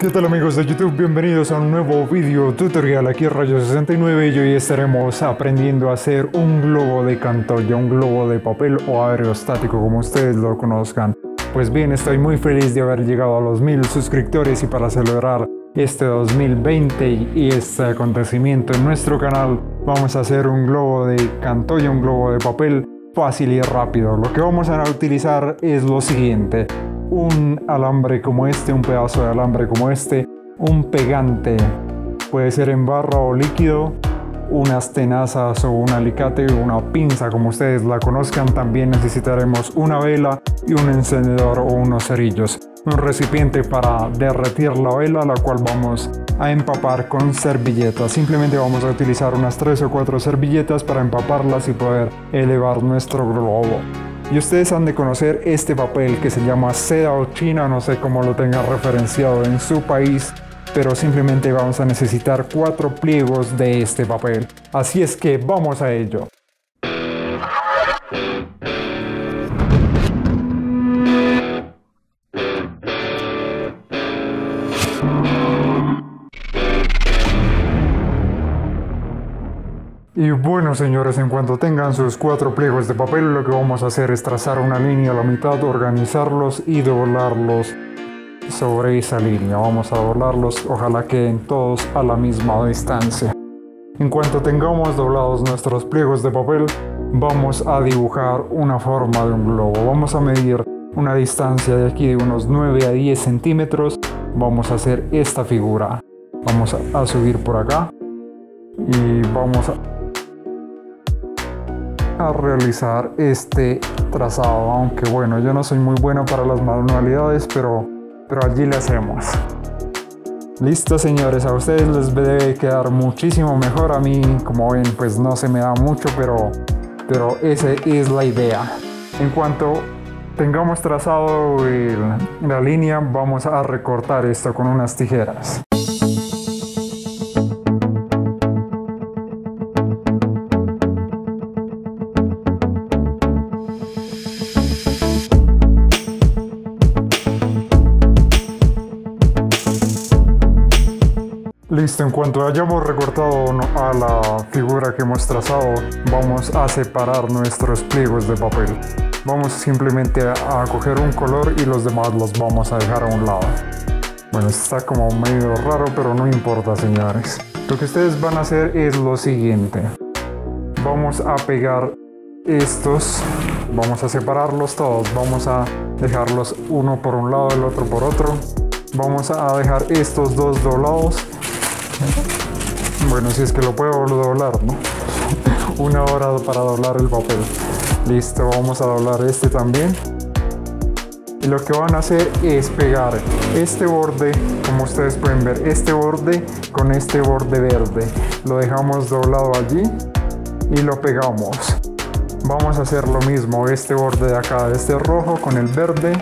¿Qué tal amigos de YouTube? Bienvenidos a un nuevo video tutorial aquí en Rayo 69 y hoy estaremos aprendiendo a hacer un globo de cantoya, un globo de papel o aerostático como ustedes lo conozcan. Pues bien, estoy muy feliz de haber llegado a los mil suscriptores y para celebrar este 2020 y este acontecimiento en nuestro canal vamos a hacer un globo de cantoya, un globo de papel fácil y rápido. Lo que vamos a utilizar es lo siguiente un alambre como este, un pedazo de alambre como este, un pegante, puede ser en barra o líquido, unas tenazas o un alicate o una pinza como ustedes la conozcan. También necesitaremos una vela y un encendedor o unos cerillos. Un recipiente para derretir la vela, la cual vamos a empapar con servilletas. Simplemente vamos a utilizar unas 3 o 4 servilletas para empaparlas y poder elevar nuestro globo. Y ustedes han de conocer este papel que se llama seda o china, no sé cómo lo tengan referenciado en su país, pero simplemente vamos a necesitar cuatro pliegos de este papel. Así es que vamos a ello. Y bueno señores, en cuanto tengan sus cuatro pliegos de papel, lo que vamos a hacer es trazar una línea a la mitad, organizarlos y doblarlos sobre esa línea. Vamos a doblarlos, ojalá queden todos a la misma distancia. En cuanto tengamos doblados nuestros pliegos de papel, vamos a dibujar una forma de un globo. Vamos a medir una distancia de aquí de unos 9 a 10 centímetros. Vamos a hacer esta figura. Vamos a subir por acá y vamos a a realizar este trazado, aunque bueno, yo no soy muy bueno para las manualidades, pero, pero allí le hacemos. Listo señores, a ustedes les debe quedar muchísimo mejor, a mí como ven pues no se me da mucho, pero, pero esa es la idea. En cuanto tengamos trazado la línea, vamos a recortar esto con unas tijeras. Listo, en cuanto hayamos recortado a la figura que hemos trazado, vamos a separar nuestros pliegos de papel. Vamos simplemente a coger un color y los demás los vamos a dejar a un lado. Bueno, está como medio raro, pero no importa, señores. Lo que ustedes van a hacer es lo siguiente. Vamos a pegar estos, vamos a separarlos todos, vamos a dejarlos uno por un lado, el otro por otro. Vamos a dejar estos dos doblados bueno, si es que lo puedo doblar, ¿no? Una hora para doblar el papel. Listo, vamos a doblar este también. Y lo que van a hacer es pegar este borde, como ustedes pueden ver, este borde con este borde verde. Lo dejamos doblado allí y lo pegamos. Vamos a hacer lo mismo, este borde de acá, este rojo con el verde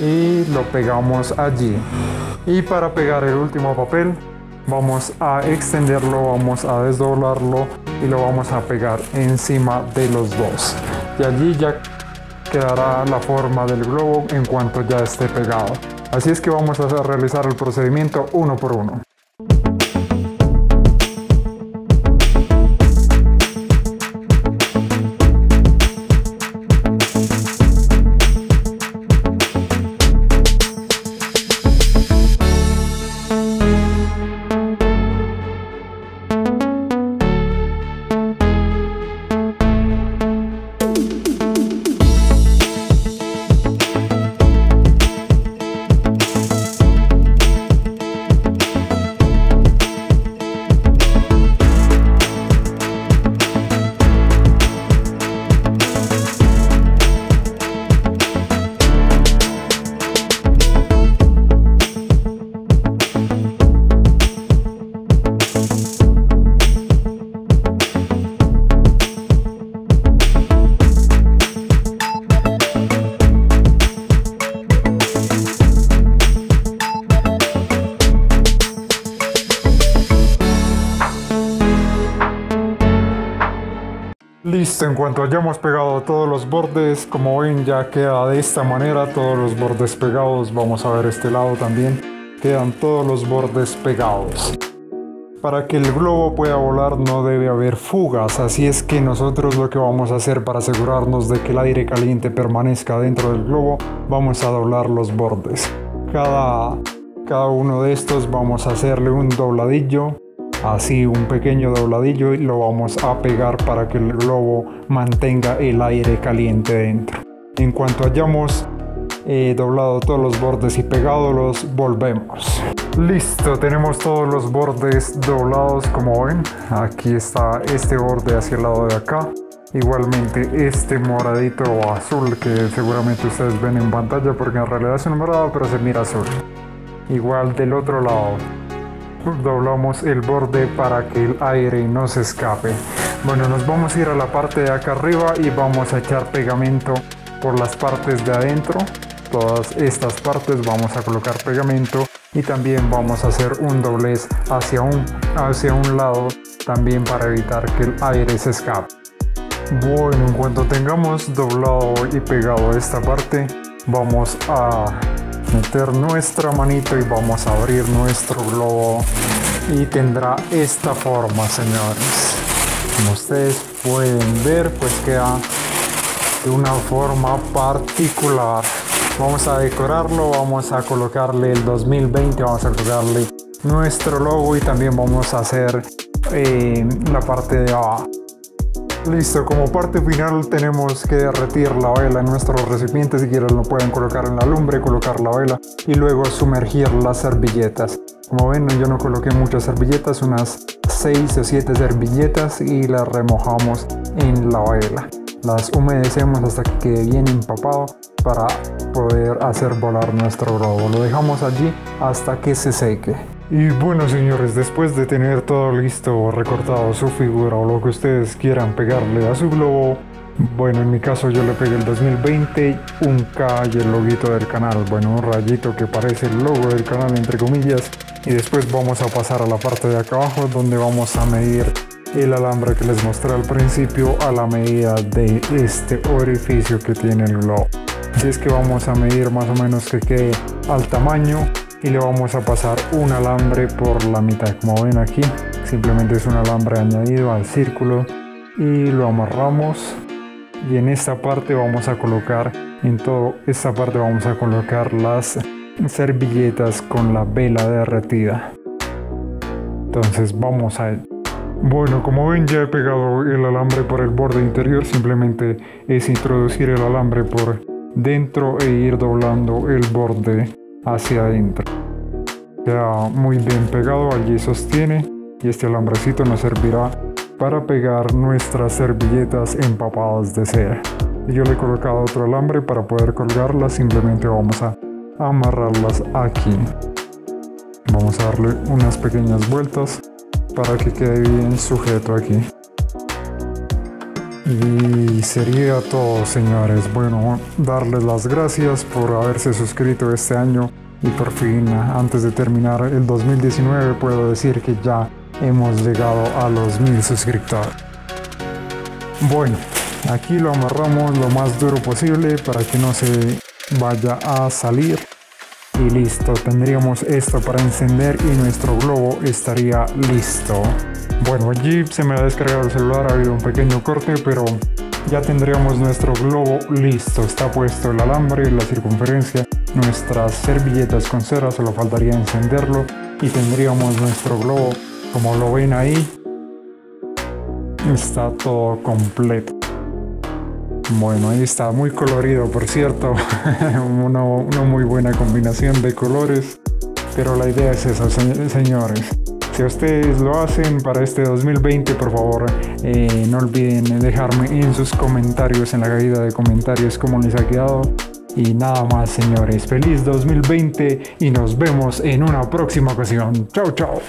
y lo pegamos allí. Y para pegar el último papel vamos a extenderlo, vamos a desdoblarlo y lo vamos a pegar encima de los dos. Y allí ya quedará la forma del globo en cuanto ya esté pegado. Así es que vamos a realizar el procedimiento uno por uno. Listo, en cuanto hayamos pegado todos los bordes, como ven ya queda de esta manera, todos los bordes pegados, vamos a ver este lado también. quedan todos los bordes pegados. Para que el globo pueda volar no debe haber fugas, así es que nosotros lo que vamos a hacer para asegurarnos de que el aire caliente permanezca dentro del globo, vamos a doblar los bordes. Cada, cada uno de estos vamos a hacerle un dobladillo, así un pequeño dobladillo y lo vamos a pegar para que el globo mantenga el aire caliente dentro. En cuanto hayamos He doblado todos los bordes y pegado los volvemos. Listo tenemos todos los bordes doblados como ven. Aquí está este borde hacia el lado de acá. Igualmente este moradito azul que seguramente ustedes ven en pantalla porque en realidad es un morado pero se mira azul. Igual del otro lado doblamos el borde para que el aire no se escape bueno nos vamos a ir a la parte de acá arriba y vamos a echar pegamento por las partes de adentro todas estas partes vamos a colocar pegamento y también vamos a hacer un doblez hacia un, hacia un lado también para evitar que el aire se escape. Bueno, en cuanto tengamos doblado y pegado esta parte, vamos a meter nuestra manito y vamos a abrir nuestro globo y tendrá esta forma, señores. Como ustedes pueden ver, pues queda de una forma particular. Vamos a decorarlo, vamos a colocarle el 2020, vamos a colocarle nuestro logo y también vamos a hacer eh, la parte de abajo. Listo, como parte final tenemos que derretir la vela en nuestro recipiente, si quieren lo pueden colocar en la lumbre, colocar la vela y luego sumergir las servilletas. Como ven yo no coloqué muchas servilletas, unas 6 o 7 servilletas y las remojamos en la vela. Las humedecemos hasta que quede bien empapado para poder hacer volar nuestro globo. Lo dejamos allí hasta que se seque. Y bueno señores, después de tener todo listo, recortado su figura o lo que ustedes quieran pegarle a su globo, bueno, en mi caso yo le pegué el 2020, un K y el loguito del canal, bueno, un rayito que parece el logo del canal entre comillas. Y después vamos a pasar a la parte de acá abajo donde vamos a medir el alambre que les mostré al principio a la medida de este orificio que tiene el globo. Así es que vamos a medir más o menos que quede al tamaño y le vamos a pasar un alambre por la mitad. Como ven aquí, simplemente es un alambre añadido al círculo y lo amarramos. Y en esta parte vamos a colocar, en toda esta parte vamos a colocar las servilletas con la vela derretida. Entonces vamos a bueno, como ven ya he pegado el alambre por el borde interior, simplemente es introducir el alambre por dentro e ir doblando el borde hacia adentro. Queda muy bien pegado, allí sostiene y este alambrecito nos servirá para pegar nuestras servilletas empapadas de cera. Yo le he colocado otro alambre para poder colgarlas, simplemente vamos a amarrarlas aquí. Vamos a darle unas pequeñas vueltas para que quede bien sujeto aquí. Y sería todo, señores. Bueno, darles las gracias por haberse suscrito este año y por fin, antes de terminar el 2019, puedo decir que ya hemos llegado a los mil suscriptores. Bueno, aquí lo amarramos lo más duro posible para que no se vaya a salir. Y listo, tendríamos esto para encender y nuestro globo estaría listo. Bueno, allí se me ha descargado el celular, ha habido un pequeño corte, pero ya tendríamos nuestro globo listo. Está puesto el alambre, la circunferencia, nuestras servilletas con cera, solo faltaría encenderlo y tendríamos nuestro globo. Como lo ven ahí, está todo completo. Bueno, ahí está, muy colorido, por cierto. una, muy buena combinación de colores. Pero la idea es esa, señores. Si ustedes lo hacen para este 2020, por favor, eh, no olviden dejarme en sus comentarios, en la cajita de comentarios, cómo les ha quedado. Y nada más, señores. Feliz 2020 y nos vemos en una próxima ocasión. Chao, chao.